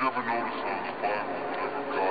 never ever notice how in 5 or whatever. God